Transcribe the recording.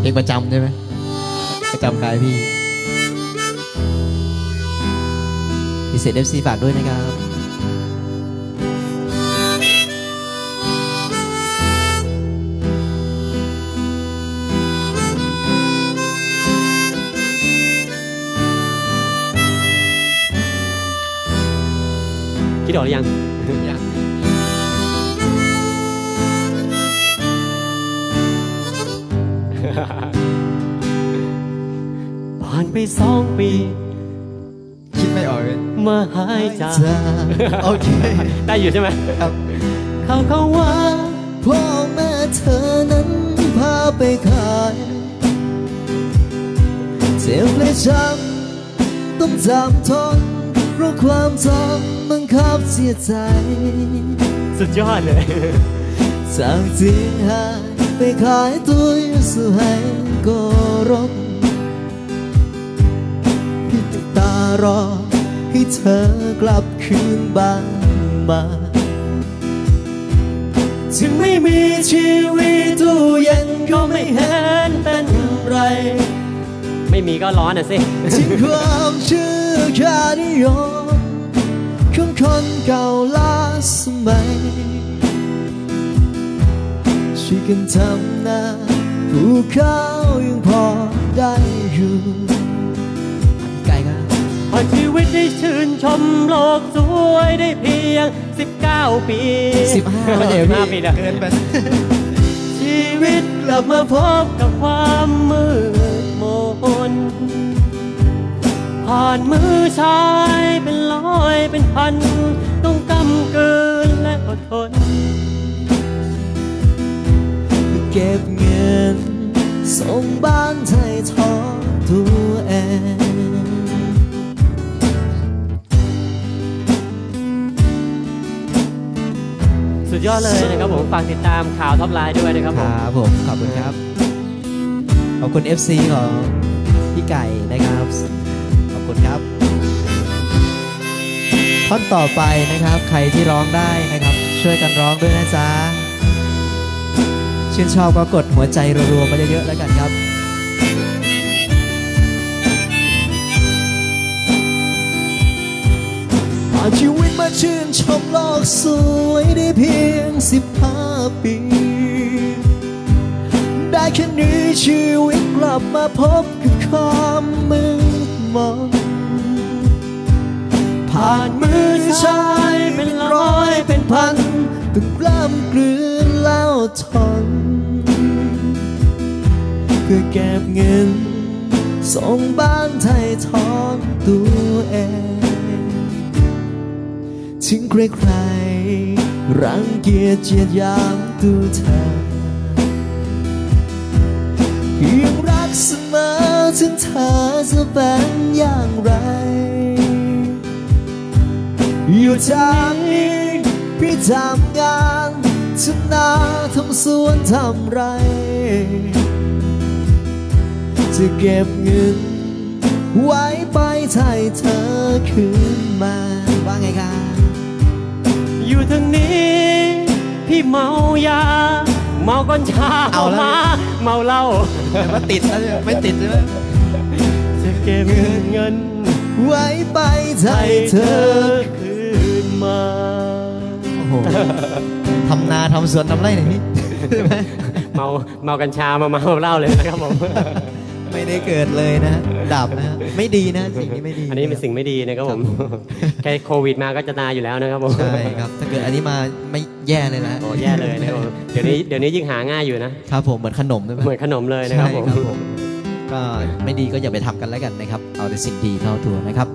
เพลงประจำใช่ไหมประจำกายพี่พิเศษเอฟซีฝากด้วยนะครับคิดออกหรือยังยัง ผ่านไปสองปี คิดไม่ออกเลยมาหายจากจ้าโอเค ได้อยู่ใช่ไหมครับเขาเขาว่าพ่อแม่เธอนั้นพาไปขายเจ็บและช้ำต้องจำทนเพราะความจำบังคับเสียใจ สุดยอดเลยจากจริงหาย ไปขายตัวอยู่สู่ให้โกรบพิดตารอให้เธอกลับคืนบ้านมาถึงไม่มีชีวิตตู้เย็นก็ไม่เห็นเป็นไร ไม่มีก็ร้อนอะสิทิ้งความเชื่อแค่นิยมของคนเก่าล้าสมัย ช่วยกันทำนาผูกเขายังพอได้อยู่ไกลกันพอชีวิตได้ชื่นชมโลกสวยได้เพียง 19 ปีสิบห้าไม่ใช่เหรอห้าปีพี่นะเกินไป ชีวิตกลับมาพบกับความมืดมนผ่านมือชายเป็นร้อยเป็นพัน ต้องกำเกิน เก็บเงิน ส่งบ้านไทยทอตัวเองสุดยอดเลยนะครับผมฝากติดตามข่าวท็อปไลน์ด้วยนะครับคผมรับผมขอบคุณครับ ขอบคุณ FC ของพี่ไก่นะครับ ขอบคุณครับท่อนต่อไปนะครับ ใครที่ร้องได้นะครับ ช่วยกันร้องด้วยนะจ๊ะ ชื่นชอบก็กดหัวใจรัวๆมาเยอะๆแล้วกันครับผ่านชีวิตมาชื่นชมโลกสวยได้เพียงสิบห้าปี ได้แค่นี้ชีวิตกลับมาพบกับความมืดมนผ่านมือชายเป็นร้อยเป็นพันต้องกล้ำกลืน แล้วทนเพื่อเก็บเงิน ส่งบ้านไทยทอนตัวเองถึงใครๆรังเกียจเจียดยามตัวเธอเพียงรักเสมอถึงเธอจะเป็นอย่างไรอยู่ทางนี้พี่ทำงาน ทำนาทำสวนทำไร จะเก็บเงิน ไว้ไปไทยเธอคืนมา ว่าไงคะอยู่ทางนี้ พี่เมายา เมากัญชาเอาแล้วมาเมาเหล้าแต่ว่าติดแล้วเนี่ยไม่ติดใช่ไหมจะเก็บเงิน ไว้ไปไทยเธอคืนมา โอ้โห ทำนาทำสวนทำไรหน่อยพี่ใช่ไหมเมาเมากัญชามาเมาเหล้าเลยนะครับผมไม่ได้เกิดเลยนะดับนะไม่ดีนะสิ่งนี้ไม่ดี อันนี้เป็นสิ่งไม่ดีนะครับผมแค่โควิดมาก็จะตายอยู่แล้วนะครับผมใช่ครับถ้าเกิดอันนี้มาไม่แย่เลยนะโอ้แย่เลยนะครับผมเดี๋ยวนี้เดี๋ยวนี้ยิ่งหาง่ายอยู่นะครับผมเหมือนขนมด้วยไหมเหมือนขนมเลยนะครับใช่ผมครับผมก็ไม่ดีก็อย่าไปทำกันแล้วกันนะครับ เอาแต่สิ่งดีเข้าตัวนะครับ